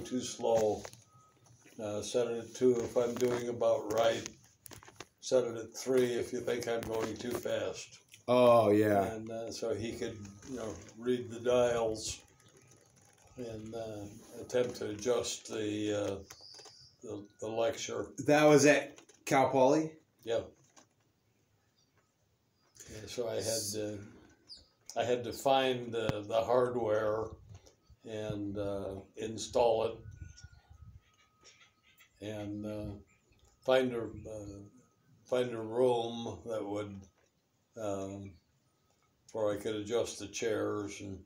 going too slow, uh, set it at two if I'm doing about right. Set it at three if you think I'm going too fast. Oh yeah. And uh, so he could, you know, read the dials and uh, attempt to adjust the, uh, the the lecture. That was at Cal Poly. Yeah. yeah so I had to, I had to find the, the hardware and uh, install it and uh, find a uh, find a room that would um, where I could adjust the chairs and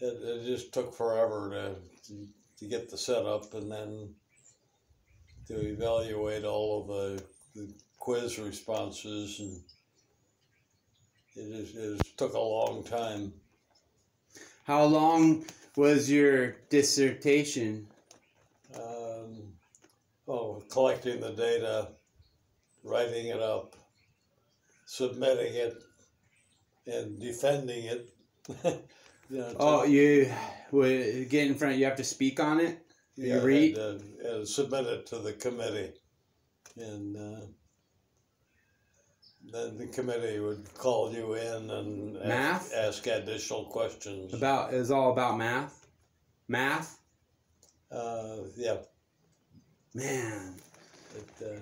it, it just took forever to to get the setup and then to evaluate all of the, the quiz responses and it, is, it took a long time. How long was your dissertation? Um, oh, collecting the data, writing it up, submitting it, and defending it. you know, oh, you would get in front. You have to speak on it. Yeah, you read and, uh, submit it to the committee, and uh, then the committee would call you in and math? ask, ask additional questions. About is all about math, math. Uh, yeah. Man. It, uh,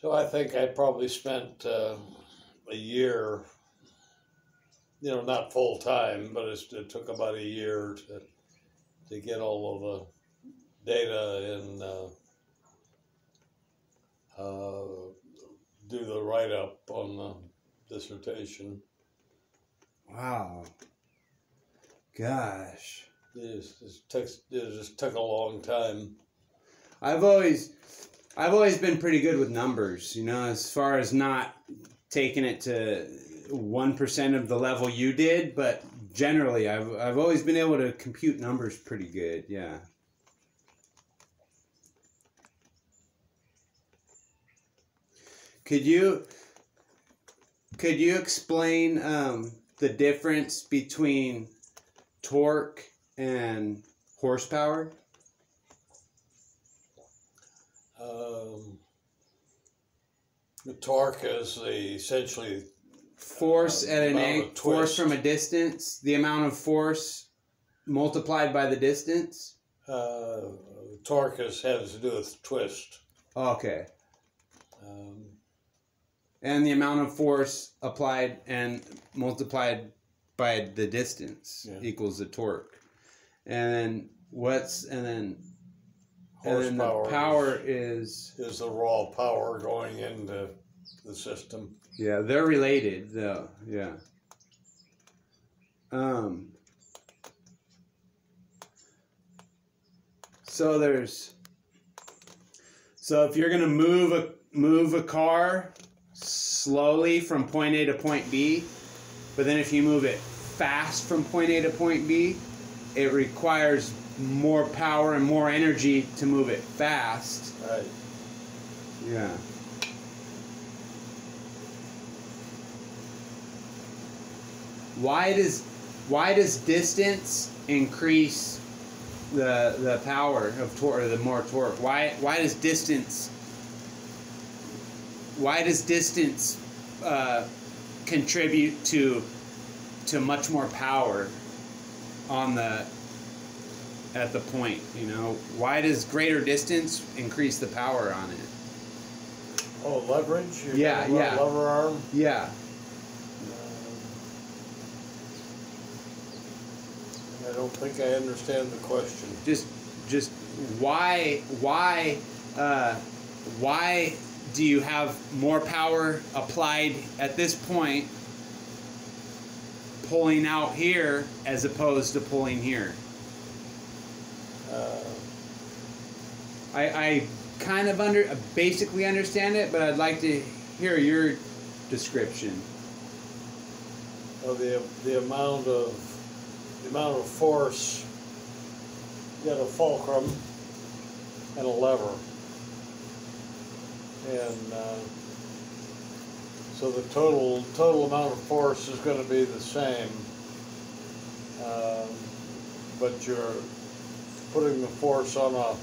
so I think I probably spent uh, a year, you know, not full time, but it took about a year to to get all of the data and uh, uh, do the write up on the dissertation. Wow. Gosh. It just, it took, it just took a long time. I've always I've always been pretty good with numbers, you know, as far as not taking it to 1% of the level you did, but generally I've, I've always been able to compute numbers pretty good, yeah. Could you could you explain um, the difference between torque and horsepower? Um, the torque is the essentially force uh, at an angle, force from a distance, the amount of force multiplied by the distance. Uh, torque has, has to do with twist. Okay. Um, and the amount of force applied and multiplied by the distance yeah. equals the torque. And then what's and then and then the power is, is is the raw power going into the system. Yeah, they're related though. Yeah. Um. So there's. So if you're gonna move a move a car slowly from point A to point B, but then if you move it fast from point A to point B, it requires more power and more energy to move it fast. Right. Yeah. Why does why does distance increase the the power of torque or the more torque? Why why does distance why does distance uh, contribute to to much more power on the at the point you know? Why does greater distance increase the power on it? Oh leverage? You're yeah yeah. lever arm? Yeah. I don't think I understand the question. Just, just why, why, uh, why do you have more power applied at this point, pulling out here as opposed to pulling here? Uh, I, I kind of under, basically understand it, but I'd like to hear your description. Well, the the amount of the amount of force, you got a fulcrum and a lever. And uh, so the total total amount of force is going to be the same. Um, but you're putting the force on a,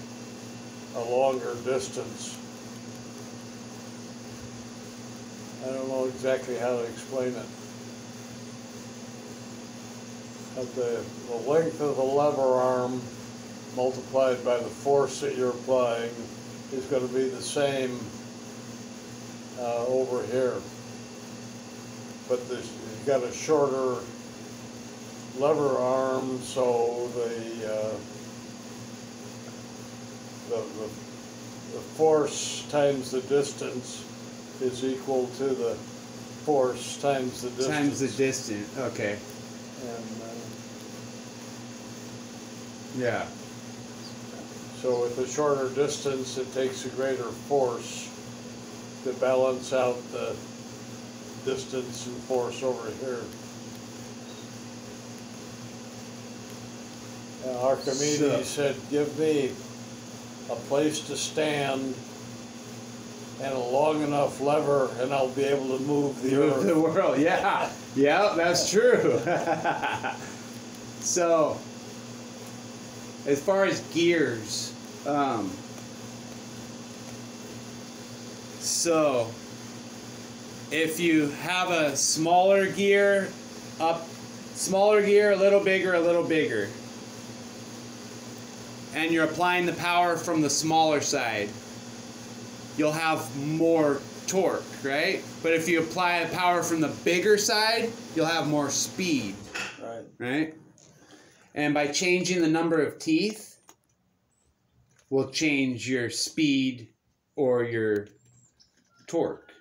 a longer distance. I don't know exactly how to explain it. But the, the length of the lever arm multiplied by the force that you're applying is going to be the same uh, over here. But this, you've got a shorter lever arm, so the, uh, the, the, the force times the distance is equal to the force times the distance. Times the distance. Okay. And, uh, Yeah. So with a shorter distance, it takes a greater force to balance out the distance and force over here. Uh, Archimedes So- said, give me a place to stand and a long enough lever and I'll be able to move the Move the world. Yeah. yeah, that's true. so, as far as gears, um, so if you have a smaller gear, up, smaller gear, a little bigger, a little bigger, and you're applying the power from the smaller side, you'll have more torque, right? But if you apply the power from the bigger side, you'll have more speed, Right. right? And by changing the number of teeth, will change your speed or your torque.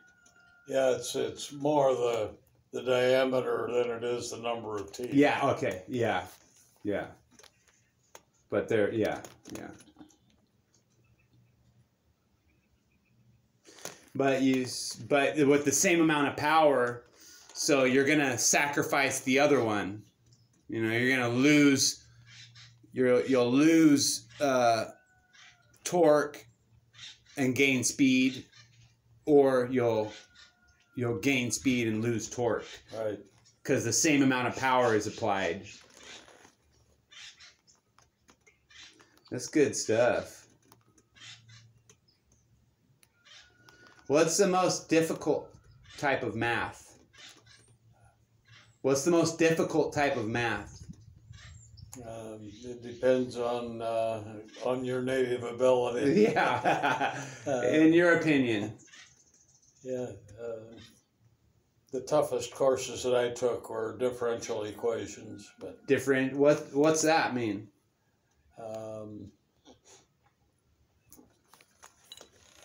Yeah, it's, it's more the, the diameter than it is the number of teeth. Yeah, okay. Yeah. Yeah. But there yeah, yeah. But you but with the same amount of power, so you're going to sacrifice the other one. You know, you're going to lose you're you'll lose uh torque and gain speed or you'll you'll gain speed and lose torque Right. because the same amount of power is applied. That's good stuff. What's the most difficult type of math? What's the most difficult type of math? Um, it depends on, uh, on your native ability. yeah. Uh, In your opinion. Yeah, uh, the toughest courses that I took were differential equations, but, Different what what's that mean? um,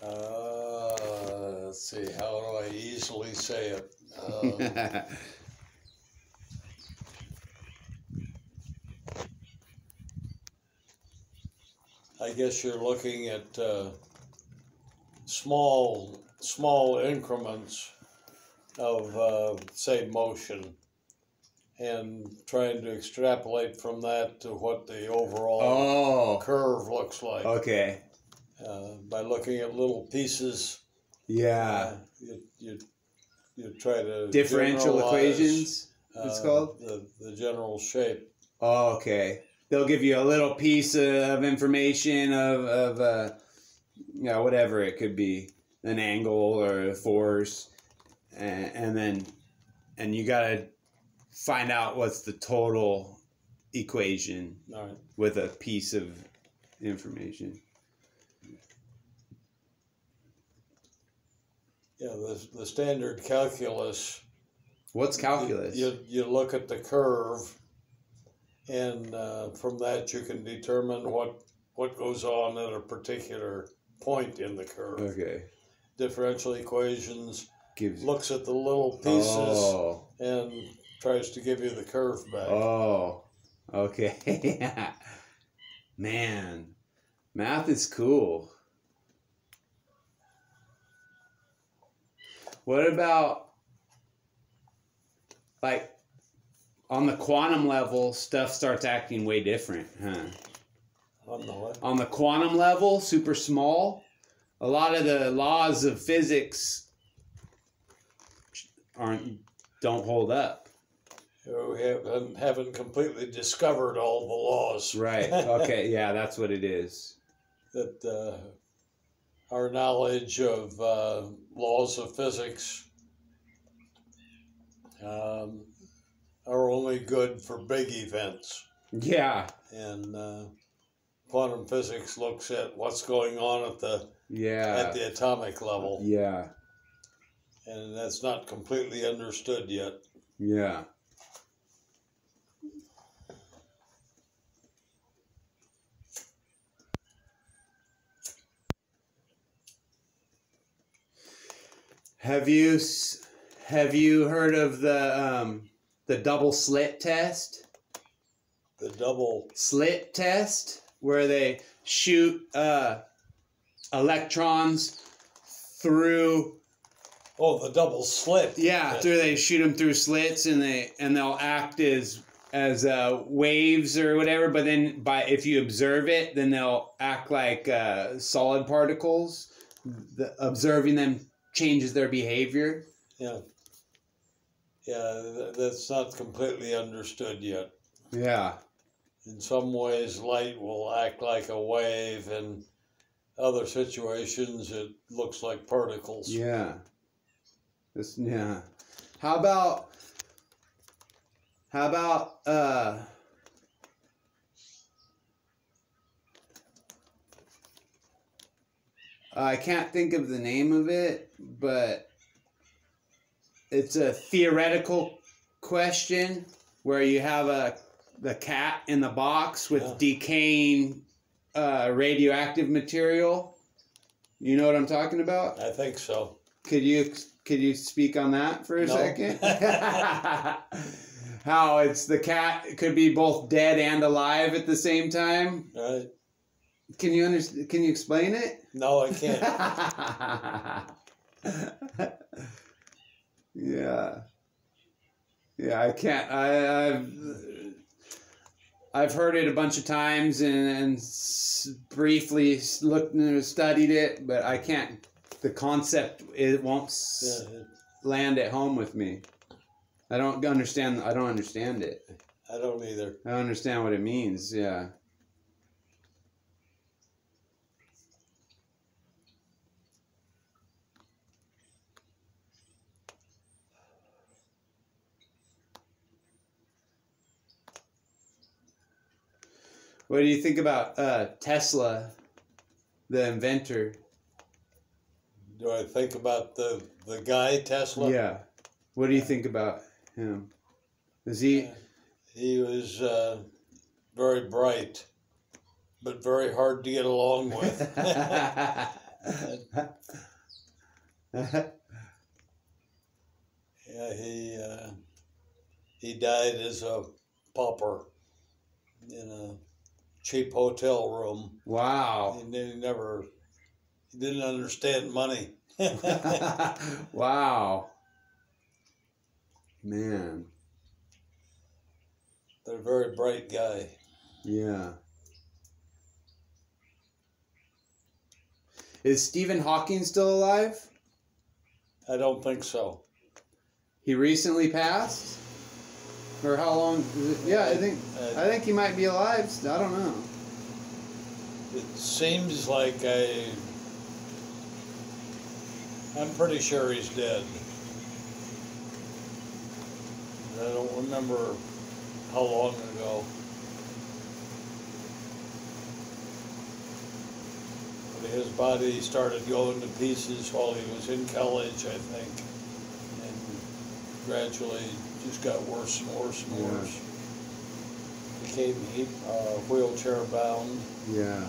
uh, let's see, how do I easily say it? Um, I guess you're looking at uh, small small increments of uh, say motion and trying to extrapolate from that to what the overall oh. curve looks like Okay. uh, by looking at little pieces. Yeah. uh, you, you you try to Differential equations. it's uh, called? the the general shape. Oh, okay. They'll give you a little piece of information of, of uh, you know, whatever it could be, an angle or a force, and, and then, and you gotta find out what's the total equation All right. with a piece of information. Yeah, the the standard calculus. What's calculus? You, you look at the curve, and uh, from that you can determine what what goes on at a particular point in the curve. Okay. Differential equations Gives looks at the little pieces Oh. and tries to give you the curve back. Oh, okay. Man, math is cool. What about like on the quantum level, stuff starts acting way different, huh? On the what? On the quantum level, super small, a lot of the laws of physics aren't don't hold up. We haven't, haven't completely discovered all the laws Right. Okay. Yeah, that's what it is. that uh, our knowledge of uh, laws of physics um, are only good for big events. Yeah. And uh, quantum physics looks at what's going on at the Yeah. at the atomic level, Yeah. and that's not completely understood yet. Yeah. Have you have you heard of the um, the double slit test? The double, Slit test, where they shoot uh, electrons through oh, the double slit. Yeah, through they shoot them through slits, and they and they'll act as as uh, waves or whatever. But then, by if you observe it, then they'll act like uh, solid particles. The, observing them changes their behavior. Yeah. Yeah, that's not completely understood yet. Yeah, In some ways, light will act like a wave, and other situations, it looks like particles. yeah. This yeah. How about how about uh? I can't think of the name of it, but it's a theoretical question where you have a the cat in the box with Yeah. decaying uh, radioactive material. You know what I'm talking about? I think so. Could you could you speak on that for a No. second? How it's the cat could be both dead and alive at the same time. Right? Can you understand? Can you explain it? No, I can't. yeah. Yeah, I can't. I, I've I've heard it a bunch of times and, and s- briefly looked and studied it, but I can't. The concept it won't s- Yeah, land at home with me. I don't understand. I don't understand it. I don't either. I don't understand what it means. Yeah. What do you think about uh, Tesla, the inventor? Do I think about the the guy Tesla? Yeah. What do you think about him? Is he? He was uh, very bright, but very hard to get along with. yeah, he uh, he died as a pauper in a cheap hotel room. wow. And then he never he didn't understand money. wow. Man. But a very bright guy. Yeah. Is Stephen Hawking still alive? I don't think so. He recently passed? Or how long? Yeah, I think Uh, I think he might be alive. I don't know. It seems like I. I'm pretty sure he's dead. I don't remember how long ago. But his body started going to pieces while he was in college, I think. And gradually just got worse and worse and Yeah. worse. Became uh, wheelchair bound. Yeah.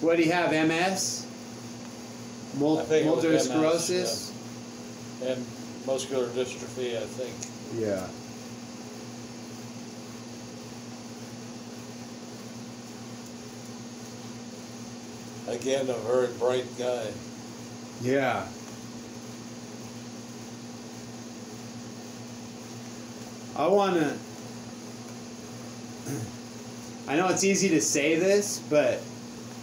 What do you have? MS? Mul- I think it was multiple MS, sclerosis? and muscular dystrophy, I think. Yeah. Again, a very bright guy. Yeah. I want to. I know it's easy to say this, but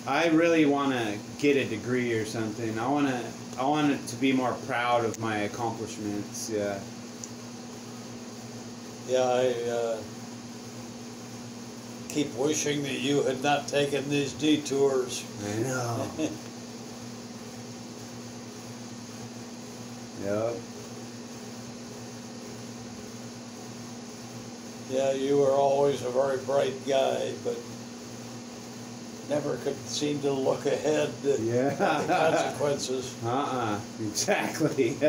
I really want to get a degree or something. I want to. I want to be more proud of my accomplishments. Yeah. Yeah, I uh, keep wishing that you had not taken these detours. I know. yep. Yeah, you were always a very bright guy, but never could seem to look ahead at the consequences. uh-uh. Exactly.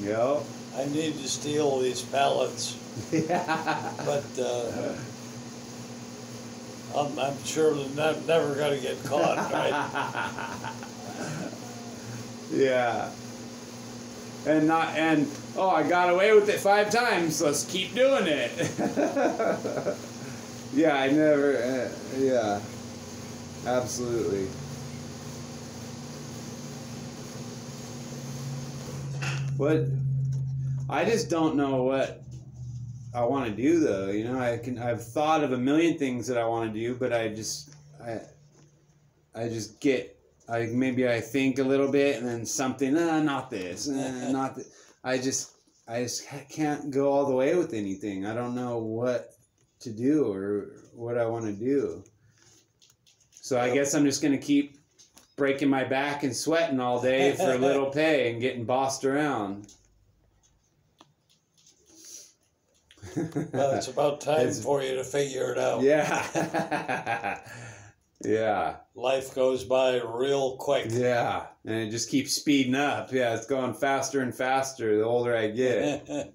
yep. I need to steal these pallets, yeah. but uh, I'm, I'm sure that I'm never going to get caught, right? yeah. And not and oh, I got away with it five times. Let's keep doing it. yeah, I never. Uh, yeah, absolutely. What? I just don't know what I want to do though. You know, I can. I've thought of a million things that I want to do, but I just I I just get I maybe I think a little bit and then something uh, not this uh, not th-. I just I just can't go all the way with anything. I don't know what to do or what I want to do. So I guess I'm just gonna keep breaking my back and sweating all day for a little pay and getting bossed around. Well, it's about time It's- for you to figure it out. yeah. yeah. Life goes by real quick. Yeah. And it just keeps speeding up. Yeah, it's going faster and faster the older I get.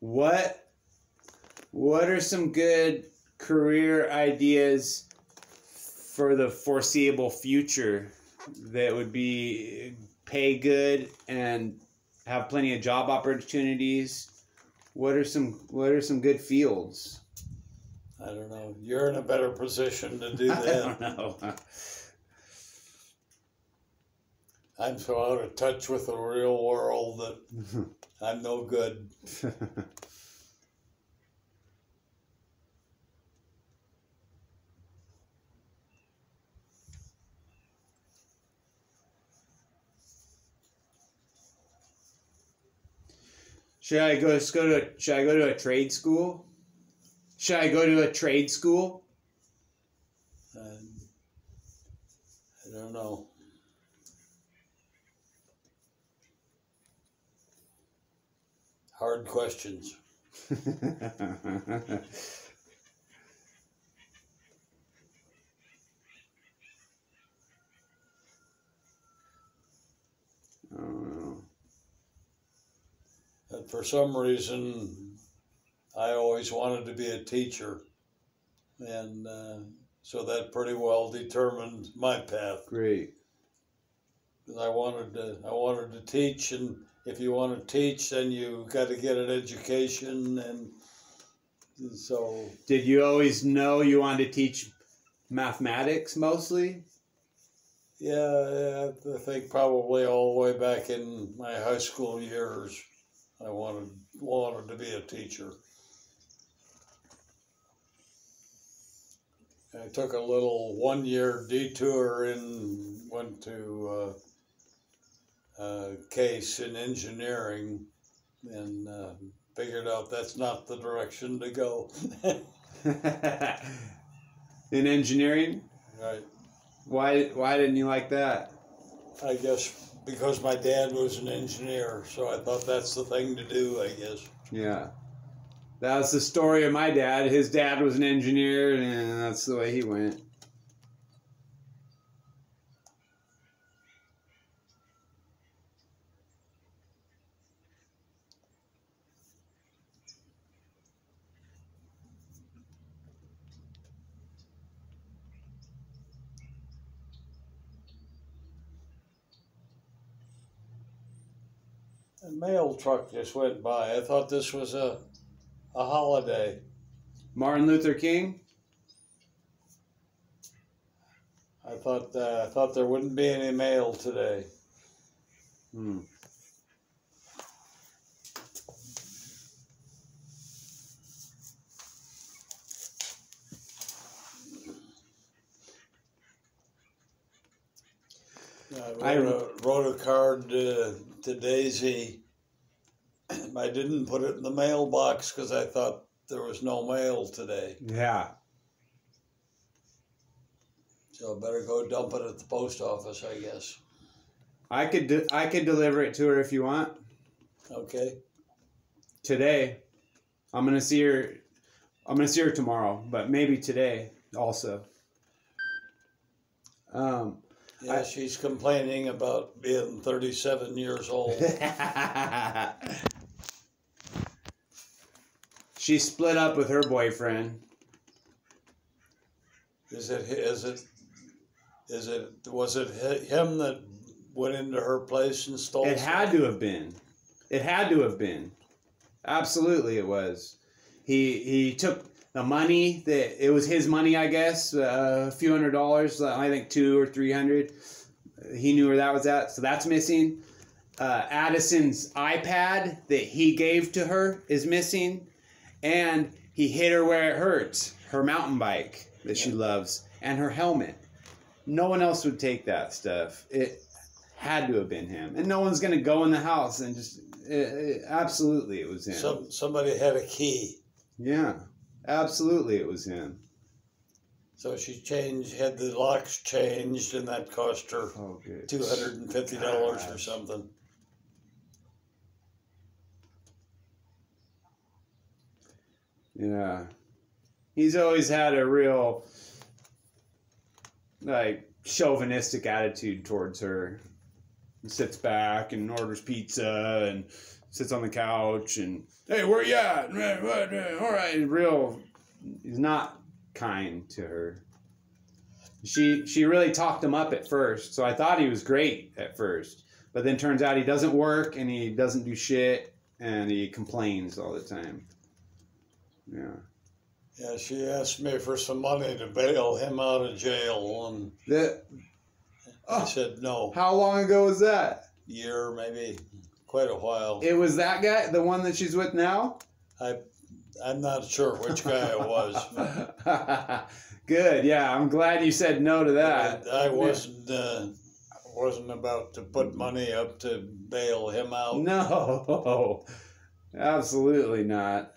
what what are some good career ideas for the foreseeable future that would be pay good and have plenty of job opportunities? What are some what are some good fields? I don't know. You're in a better position to do that. I don't know. I'm so out of touch with the real world that I'm no good. Should I go? Let's go to. Should I go to a trade school? Should I go to a trade school? And I don't know. Hard questions. I don't know. And for some reason, I always wanted to be a teacher. And uh, so that pretty well determined my path. Great. I wanted to, I wanted to teach, and if you want to teach, then you got to get an education, and so Did you always know you wanted to teach mathematics mostly? yeah, I think probably all the way back in my high school years, I wanted wanted to be a teacher. I took a little one year detour and went to uh, uh, case in engineering and uh, figured out that's not the direction to go. In engineering? right. Why? Why didn't you like that? I guess because my dad was an engineer, so I thought that's the thing to do, I guess. Yeah. That was the story of my dad. His dad was an engineer, and that's the way he went. Mail truck just went by. I thought this was a, a holiday. Martin Luther King? I thought uh, I thought there wouldn't be any mail today. Hmm. I wrote, a, wrote a card uh, to Daisy. I didn't put it in the mailbox because I thought there was no mail today. Yeah. So I better go dump it at the post office, I guess. I could de- I could deliver it to her if you want Okay. today. I'm gonna see her. I'm gonna see her tomorrow, but maybe today also. Um, Yeah, I- she's complaining about being 37 years old. she split up with her boyfriend. Is it? Is it? Is it? Was it him that went into her place and stole? It had to have been. It had to have been. Absolutely, it was. He he took the money that it was his money, I guess, uh, a few hundred dollars. I think two or three hundred. He knew where that was at, so that's missing. Uh, Addison's iPad that he gave to her is missing, and he hit her where it hurts. Her mountain bike that she loves, and her helmet. No one else would take that stuff. It had to have been him, and no one's gonna go in the house and just. It, it- absolutely, it was him. Some somebody had a key, yeah, absolutely, it was him. so she changed, had the locks changed, and that cost her Oh, two hundred and fifty dollars or something. Yeah, he's always had a real like chauvinistic attitude towards her. He sits back and orders pizza and sits on the couch and hey, where you at? All right, real. He's not kind to her. She she really talked him up at first, so I thought he was great at first, but then turns out he doesn't work and he doesn't do shit and he complains all the time. Yeah. Yeah, she asked me for some money to bail him out of jail, and That I Oh. said no. how long ago was that? Year, maybe quite a while. It was that guy, the one that she's with now. I, I'm not sure which guy it was. Good. Yeah, I'm glad you said no to that. I, I wasn't uh, wasn't about to put money up to bail him out. No, absolutely not.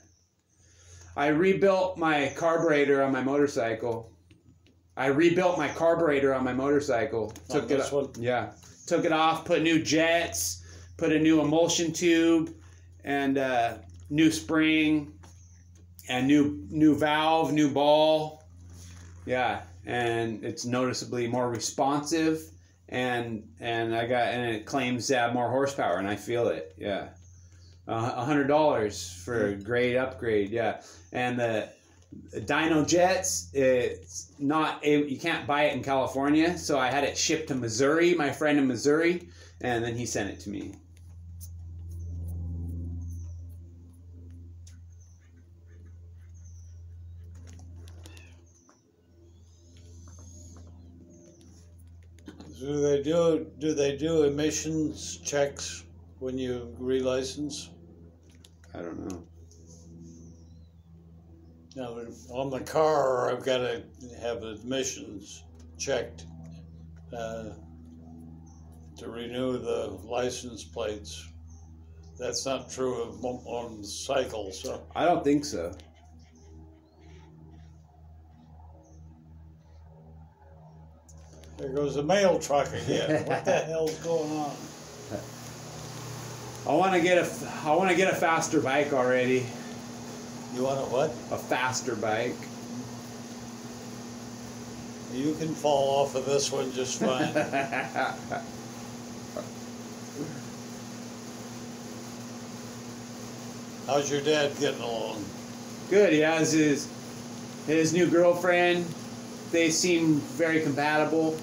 I rebuilt my carburetor on my motorcycle. I rebuilt my carburetor on my motorcycle. On Took it one? Yeah. Took it off, put new jets, put a new emulsion tube, and uh, new spring, and new new valve, new ball. Yeah, and it's noticeably more responsive, and and I got and it claims to have more horsepower, and I feel it. Yeah, a hundred dollars for a great upgrade. Yeah, and the Dynojets, it's not a, you can't buy it in California, so I had it shipped to Missouri. My friend in Missouri, and then he sent it to me. Do they do do they do emissions checks when you relicense? I don't know. Now on the car, I've got to have emissions checked uh, to renew the license plates. That's not true of on the cycle. So I don't think so. there goes the mail truck again. what the hell's going on? I want to get a I want to get a faster bike already. You want a what? A faster bike. You can fall off of this one just fine. How's your dad getting along? Good. He has his his new girlfriend. They seem very compatible.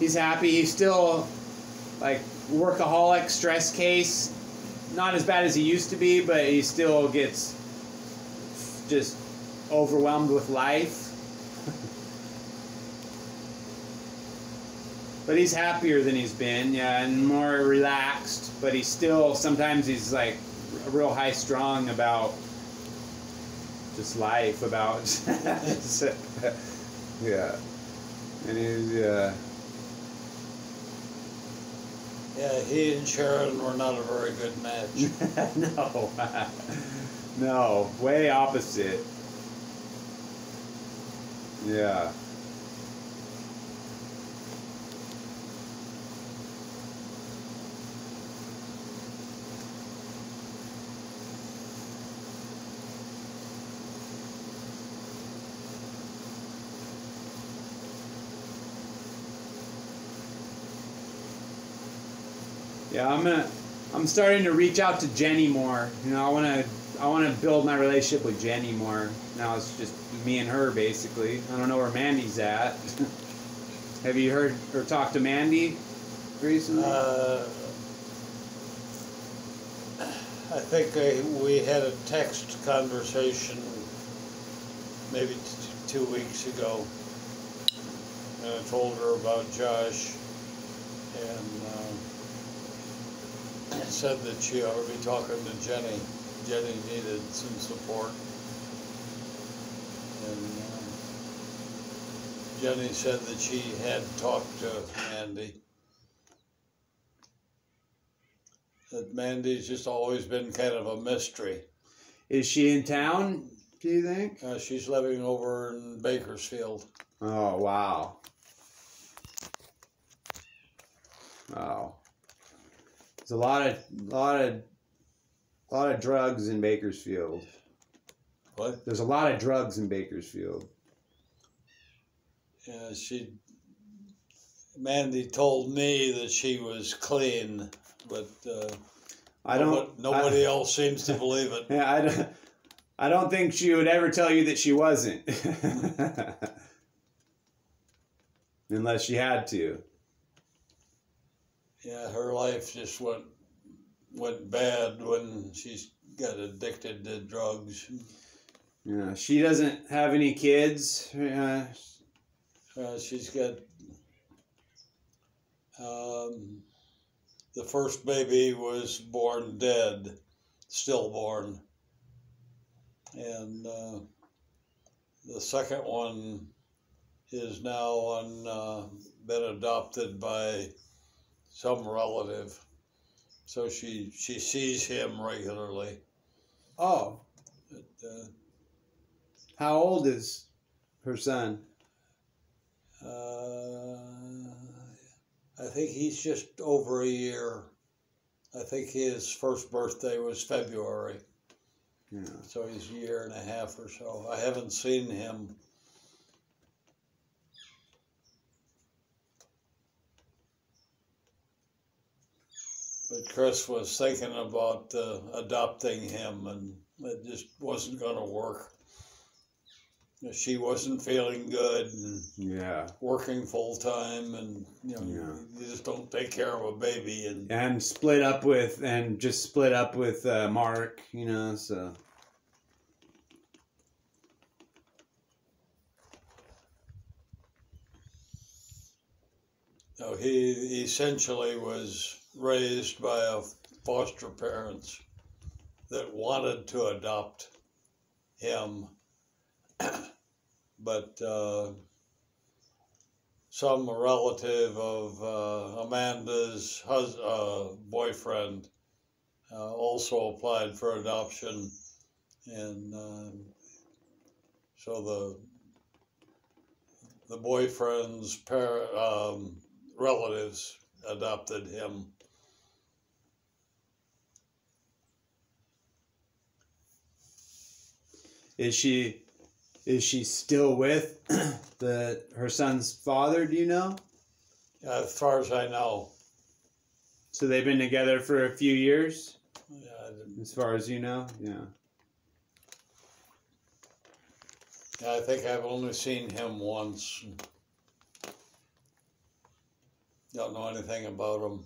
He's happy. He's still like workaholic, stress case. Not as bad as he used to be, but he still gets just overwhelmed with life. but he's happier than he's been, yeah, and more relaxed. But he's still sometimes he's like real high strung about just life, about yeah, and he's yeah. Yeah, he and Sharon were not a very good match. no. no, way opposite. Yeah. Yeah, I'm gonna. I'm starting to reach out to Jenny more. You know, I wanna. I wanna build my relationship with Jenny more. Now it's just me and her basically. I don't know where Mandy's at. Have you heard or talked to Mandy recently? Uh, I think I, we had a text conversation maybe two weeks ago. And I told her about Josh and uh, said that she ought to be talking to Jenny. Jenny needed some support. And uh, Jenny said that she had talked to Mandy. that Mandy's just always been kind of a mystery. Is she in town? Do you think? Uh, she's living over in Bakersfield. Oh wow. Wow. There's a lot of lot of lot of drugs in Bakersfield. What? There's a lot of drugs in Bakersfield. Yeah, she. Mandy told me that she was clean, but uh, I don't. nobo- nobody I, else seems to believe it. yeah, I don't. I don't think she would ever tell you that she wasn't, unless she had to. Yeah, her life just went went bad when she got addicted to drugs. Yeah, she doesn't have any kids. Uh, Uh, she's got um, the first baby was born dead, stillborn, and uh, the second one is now on, uh, been adopted by some relative. So she she sees him regularly. oh, But, uh, how old is her son? Uh, I think he's just over a year. I think his first birthday was February, Yeah. so he's a year and a half or so. I haven't seen him. Chris was thinking about uh, adopting him, and it just wasn't going to work. She wasn't feeling good, and Yeah. working full time and you know Yeah. you just don't take care of a baby and And split up with, and just split up with uh, Mark, you know, so. know, he essentially was raised by foster parents that wanted to adopt him but uh, some relative of uh, Amanda's hus- uh, boyfriend uh, also applied for adoption, and um so the the boyfriend's um, relatives adopted him. Is she, is she still with the her son's father? Do you know? As far as I know, So they've been together for a few years, yeah, as far as you know. Yeah. I think I've only seen him once. Don't know anything about him.